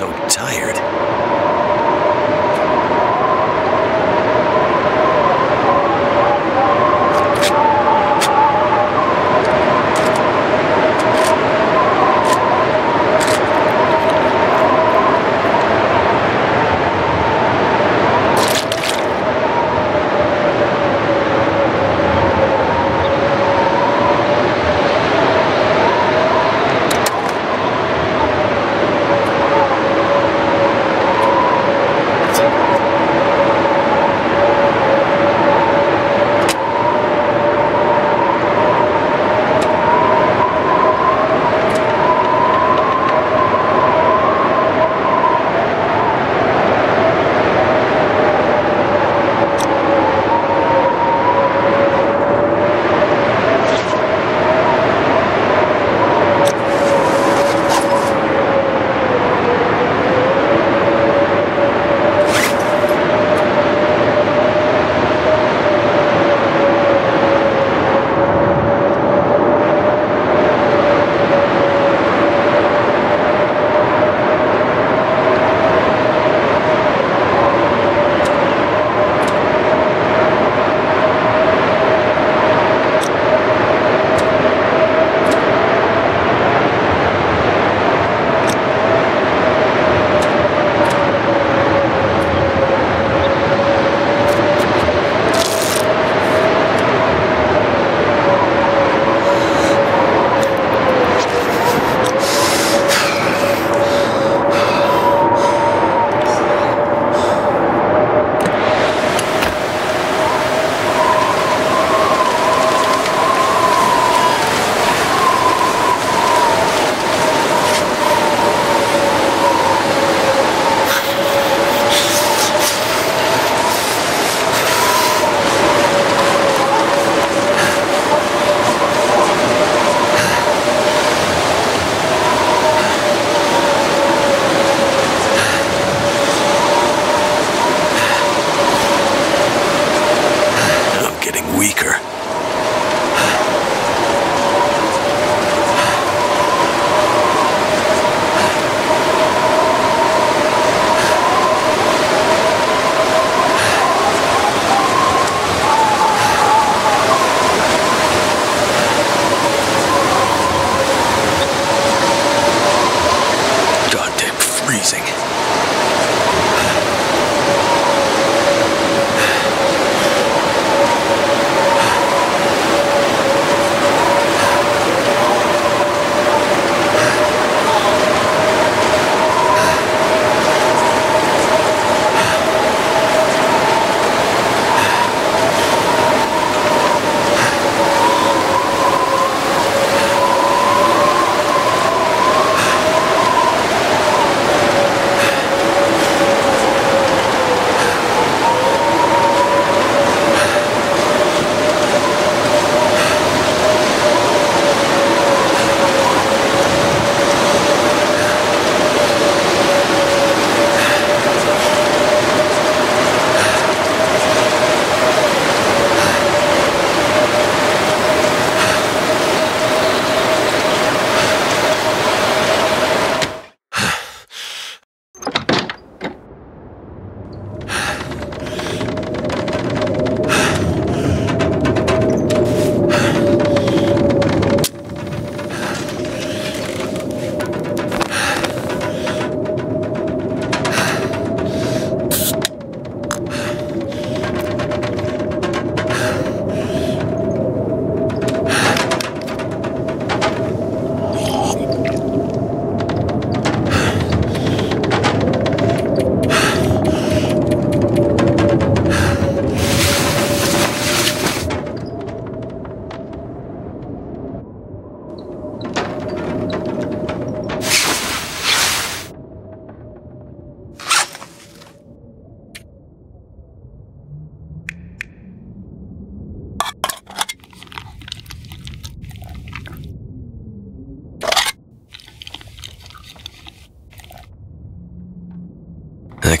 so tired.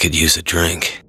Could use a drink.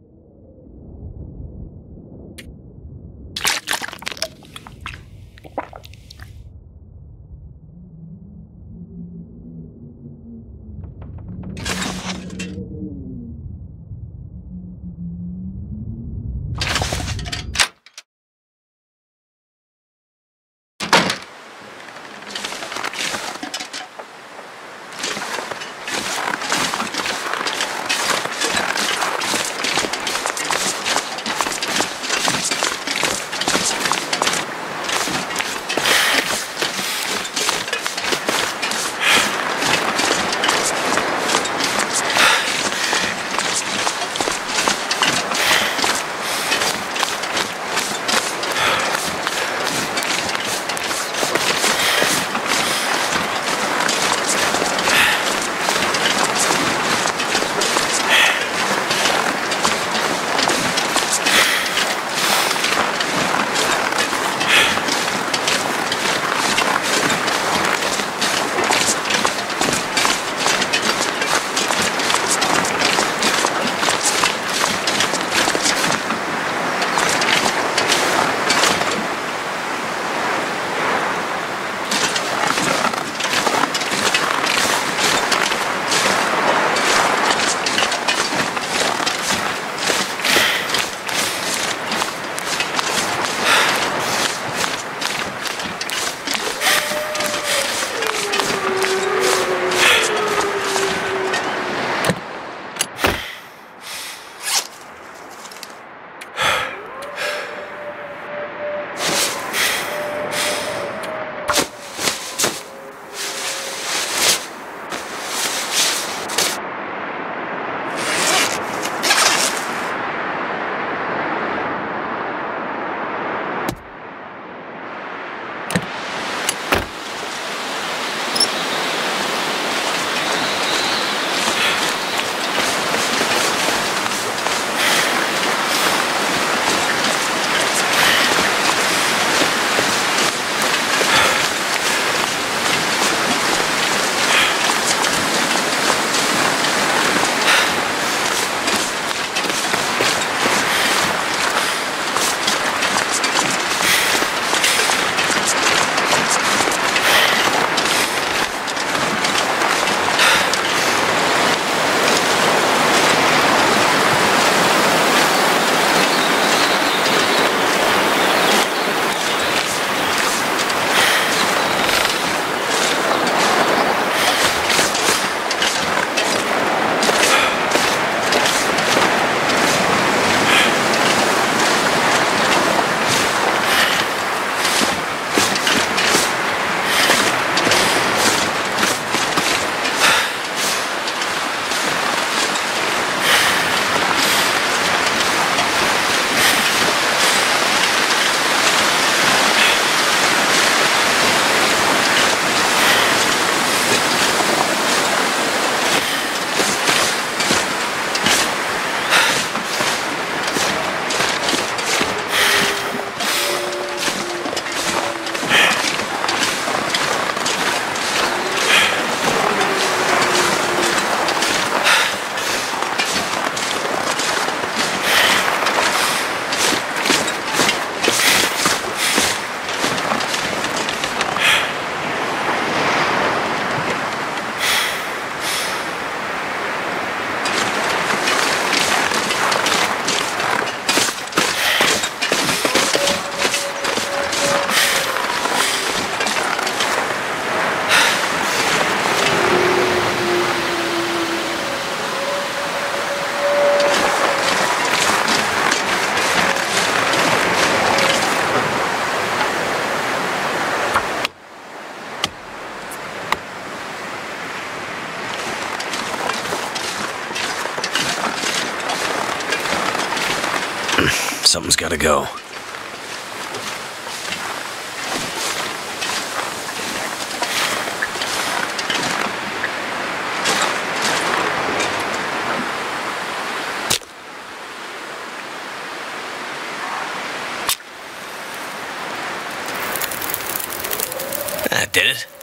Go. That did it.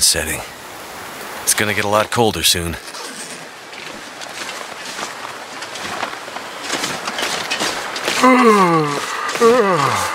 Sun's setting. It's gonna get a lot colder soon.